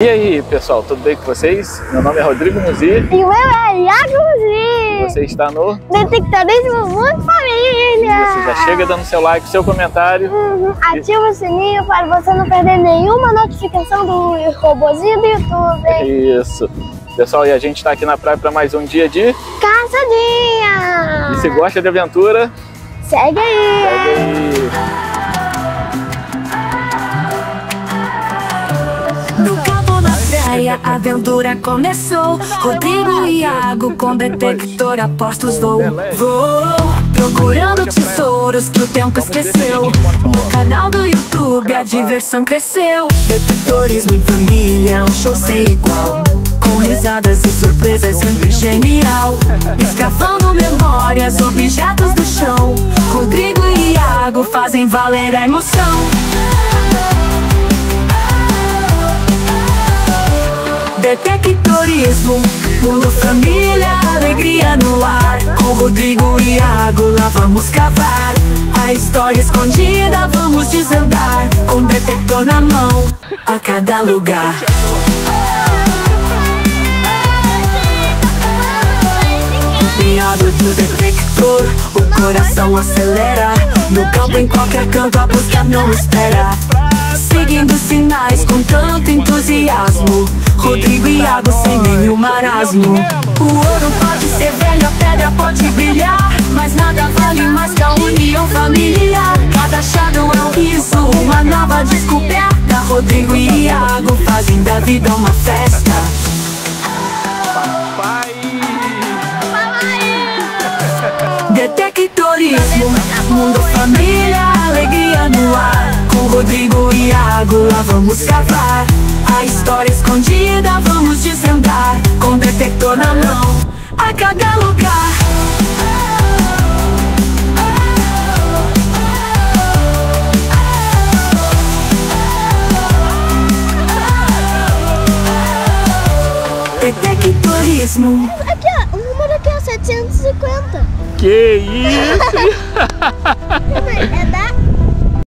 E aí, pessoal, tudo bem com vocês? Meu nome é Rodrigo Muzi. E meu é Iago Muzi. Você está no Detectorismo Muito Família. Isso, já chega dando seu like, seu comentário. Uhum. Ativa o sininho para você não perder nenhuma notificação do robozinho do YouTube. Isso. Pessoal, e a gente está aqui na praia para mais um dia de Caçadinha. E se gosta de aventura, segue aí. Segue aí. A aventura começou. Rodrigo e Iago com detector apostos vou Vou procurando tesouros que o tempo esqueceu. No canal do YouTube a diversão cresceu. Detectores em família, é um show sem igual. Com risadas e surpresas sempre genial. Escavando memórias, objetos do chão. Rodrigo e Iago fazem valer a emoção Detectorismo, mundo família, alegria no ar. Com Rodrigo e Iago lá vamos cavar. A história escondida vamos desandar. Com detector na mão, a cada lugar. Empenhado do detector, o coração acelera. No campo, em qualquer canto, a busca não espera Seguindo sinais com tanto entusiasmo. Rodrigo e Iago sem nenhum marasmo. O ouro pode ser velho, a pedra pode brilhar Mas nada vale mais que a união familiar. Cada shadow é um riso, uma nova descoberta. Rodrigo e Iago fazem da vida uma festa. Papai! Detectorismo, mundo família, vamos cavar a história escondida vamos desvendar. Com detector na mão a cada lugar. Detectorismo. Aqui ó, o número aqui é 750 Que isso?